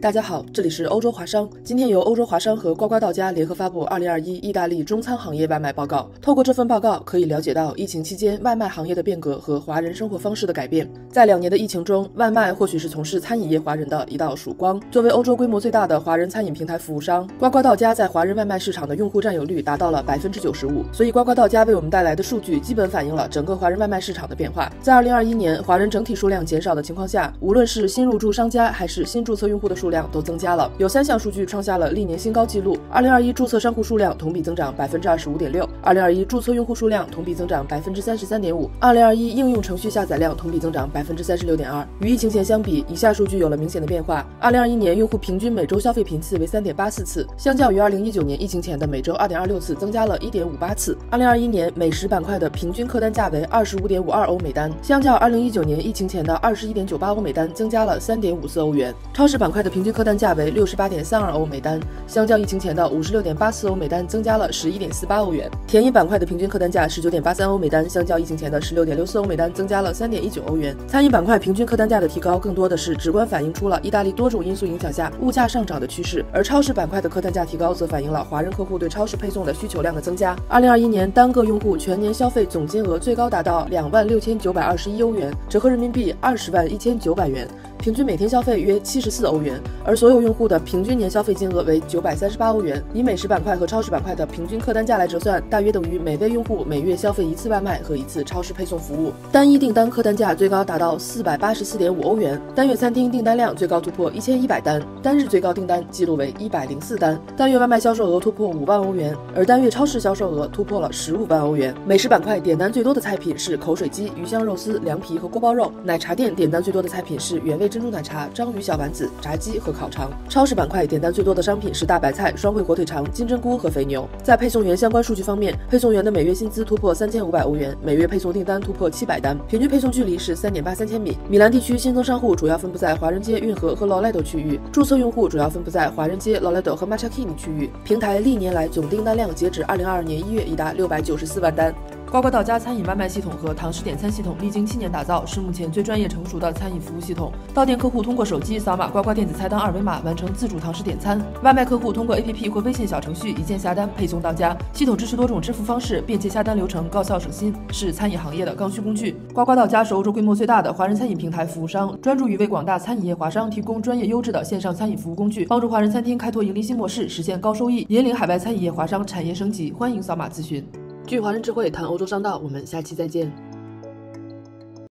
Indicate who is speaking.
Speaker 1: 大家好，这里是欧洲华商。今天由欧洲华商和呱呱到家联合发布《二零二一意大利中餐行业外卖报告》。透过这份报告，可以了解到疫情期间外卖行业的变革和华人生活方式的改变。在两年的疫情中，外卖或许是从事餐饮业华人的一道曙光。作为欧洲规模最大的华人餐饮平台服务商，呱呱到家在华人外卖市场的用户占有率达到了百分之九十五。所以，呱呱到家为我们带来的数据基本反映了整个华人外卖市场的变化。在二零二一年华人整体数量减少的情况下，无论是新入驻商家还是新注册用户的数量都增加了。有三项数据创下了历年新高纪录：二零二一注册商户数量同比增长百分之二十五点六；二零二一注册用户数量同比增长百分之三十三点五；二零二一应用程序下载量同比增长百分之三十六点二。与疫情前相比，以下数据有了明显的变化：二零二一年用户平均每周消费频次为三点八四次，相较于二零一九年疫情前的每周二点二六次，增加了一点五八次。二零二一年美食板块的平均客单价为二十五点五二欧每单，相较二零一九年疫情前的二十一点九八欧每单，增加了三点五四欧元。超市板块的平均客单价为六十八点三二欧每单，相较疫情前的五十六点八四欧每单，增加了十一点四八欧元。甜饮板块的平均客单价十九点八三欧每单，相较疫情前的十六点六四欧每单，增加了三点一九欧元。餐饮板块平均客单价的提高，更多的是直观反映出了意大利多种因素影响下物价上涨的趋势，而超市板块的客单价提高，则反映了华人客户对超市配送的需求量的增加。二零二一年单个用户全年消费总金额最高达到两万六千九百二十一欧元，折合人民币二十万一千九百元。平均每天消费约七十四欧元，而所有用户的平均年消费金额为九百三十八欧元。以美食板块和超市板块的平均客单价来折算，大约等于每位用户每月消费一次外卖和一次超市配送服务。单一订单客单价最高达到四百八十四点五欧元，单月餐厅订单量最高突破一千一百单，单日最高订单记录为一百零四单，单月外卖销售额突破五万欧元，而单月超市销售额突破了十五万欧元。美食板块点单最多的菜品是口水鸡、鱼香肉丝、凉皮和锅包肉；奶茶店点单最多的菜品是原味珍珠奶茶、章鱼小丸子、炸鸡和烤肠。超市板块点单最多的商品是大白菜、双汇火腿肠、金针菇和肥牛。在配送员相关数据方面，配送员的每月薪资突破三千五百欧元，每月配送订单突破七百单，平均配送距离是三点八三千米。米兰地区新增商户主要分布在华人街、运河和 Loledo 区域，注册用户主要分布在华人街、Loledo 和 Machachini 区域。平台历年来总订单量截止二零二二年一月已达六百九十四万单。呱呱到家餐饮外卖系统和堂食点餐系统历经七年打造，是目前最专业成熟的餐饮服务系统。到店客户通过手机扫码呱呱电子菜单二维码完成自助堂食点餐，外卖客户通过 APP 或微信小程序一键下单，配送到家。系统支持多种支付方式，便捷下单流程，高效省心，是餐饮行业的刚需工具。呱呱到家是欧洲规模最大的华人餐饮平台服务商，专注于为广大餐饮业华商提供专业优质的线上餐饮服务工具，帮助华人餐厅开拓盈利新模式，实现高收益，引领海外餐饮业华商产业升级。欢迎扫码咨询。据华人智慧谈欧洲商道，我们下期再见。